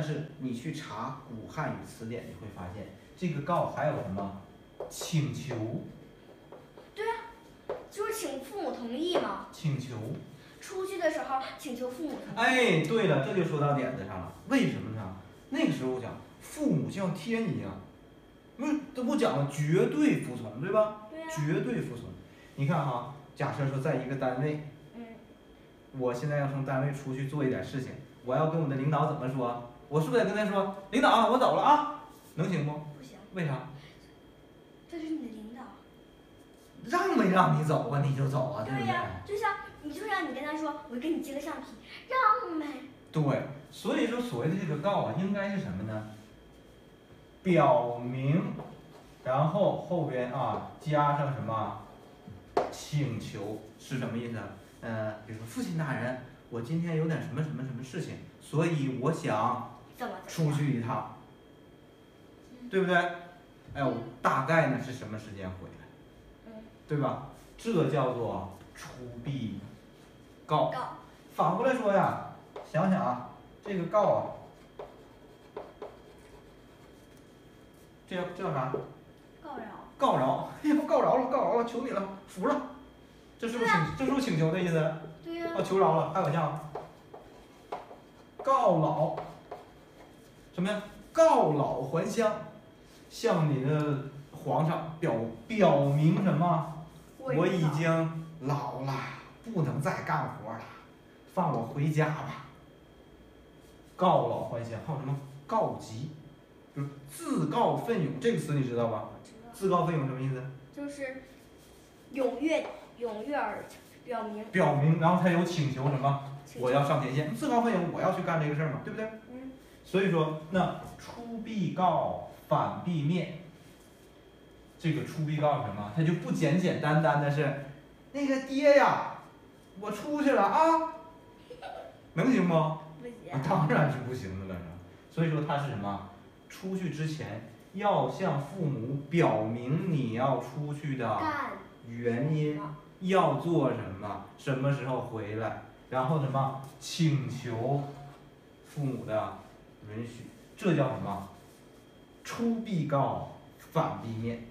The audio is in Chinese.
但是你去查古汉语词典，你会发现这个告还有什么请求，对啊就是请父母同意嘛。请求。出去的时候请求父母同意。哎，对了，这就说到点子上了。为什么呢？那个时候讲父母像天一样，不是这不讲了绝对服从，对吧？对啊、绝对服从。你看哈，假设说在一个单位，嗯，我现在要从单位出去做一点事情，我要跟我的领导怎么说？我是不是得跟他说，领导啊，我走了啊，能行不？不行，为啥？这是你的领导。让没让你走啊，你就走啊，对不对？对呀、就像你就像你跟他说，我给你接个橡皮，让呗。对，所以说所谓的这个告啊，应该是什么呢？表明，然后后边啊加上什么请求是什么意思？呃，比如说父亲大人，我今天有点什么什么什么事情，所以我想出？去一趟，对不对？哎，我大概呢是什么时间回来？嗯，对吧？这叫做出必告。告。反过来说呀，想想啊，这个告啊，这叫这叫啥？告饶。告饶，哎呦，告饶了，告饶了，求你了，服了，这是不是请，这是不是请求的意思？对呀、啊，求饶了，还有像告老，什么呀？告老还乡，向你的皇上表表明什么？我已经老了，不能再干活了，放我回家吧。告老还乡，还有什么告急？就是自告奋勇这个词你知道吧？知道，自告奋勇什么意思？就是踊跃踊跃而表明。表明，然后他有请求什么？我要上前线，自告奋勇，我要去干这个事儿嘛，对不对？嗯，所以说，那出必告，反必面。这个出必告是什么？他就不简简单单的是，那个爹呀，我出去了啊，能行不？不行。当然是不行的了，所以说他是什么？出去之前要向父母表明你要出去的原因，要做什么，什么时候回来，然后什么请求父母的允许，这叫什么？出必告，反必面。